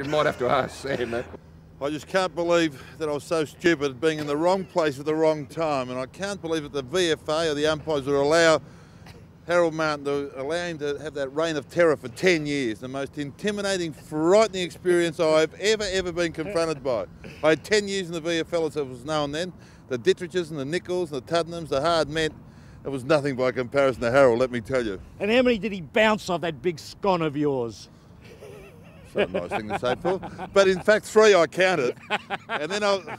You might have to ask Sam that. I just can't believe that I was so stupid being in the wrong place at the wrong time. And I can't believe that the VFA or the umpires would allow Harold Martin to allow him to have that reign of terror for 10 years. The most intimidating, frightening experience I've ever, ever been confronted by. I had 10 years in the VFL as it was known then. The Dittriches and the Nicholls and the Tuddenhams, the hard men. It was nothing by comparison to Harold, let me tell you. And how many did he bounce off that big scone of yours? A nice thing to say, Paul. But in fact, three I counted. And then I,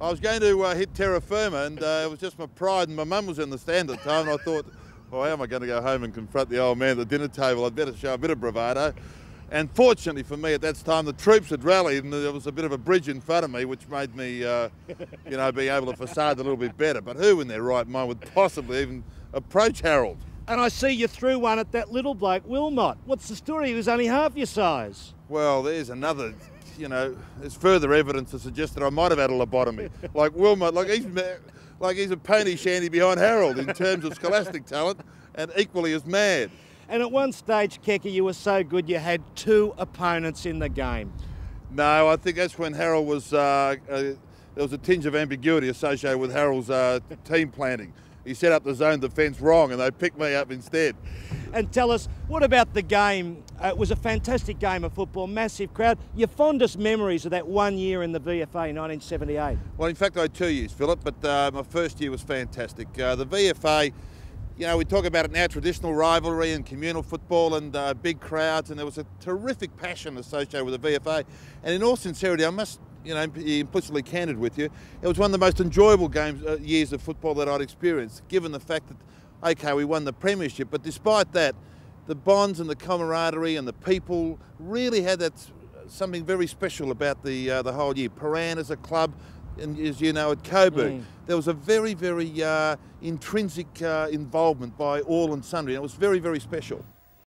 I was going to uh, hit terra firma, and uh, it was just my pride. And my mum was in the stand at the time, and I thought, well, how am I going to go home and confront the old man at the dinner table? I'd better show a bit of bravado. And fortunately for me at that time, the troops had rallied and there was a bit of a bridge in front of me, which made me, uh, you know, be able to facade a little bit better. But who in their right mind would possibly even approach Harold? And I see you threw one at that little bloke, Wilmot. What's the story? He was only half your size. Well, there's another, you know, there's further evidence to suggest that I might have had a lobotomy. like Wilmot, like he's, like he's a pony shanty behind Harold in terms of scholastic talent and equally as mad. And at one stage, Keke, you were so good you had two opponents in the game. No, I think that's when Harold was, uh, uh, there was a tinge of ambiguity associated with Harold's uh, team planning he set up the zone defence wrong and they picked me up instead. And tell us, what about the game? Uh, it was a fantastic game of football, massive crowd. Your fondest memories of that one year in the VFA in 1978? Well, in fact, I had two years, Philip, but uh, my first year was fantastic. Uh, the VFA, you know, we talk about it now, traditional rivalry and communal football and uh, big crowds, and there was a terrific passion associated with the VFA. And in all sincerity, I must you know, implicitly candid with you, it was one of the most enjoyable games, uh, years of football that I'd experienced, given the fact that, okay, we won the premiership, but despite that, the bonds and the camaraderie and the people really had that something very special about the uh, the whole year. Prahran as a club, and as you know, at Coburg, mm. there was a very, very uh, intrinsic uh, involvement by all and sundry, and it was very, very special.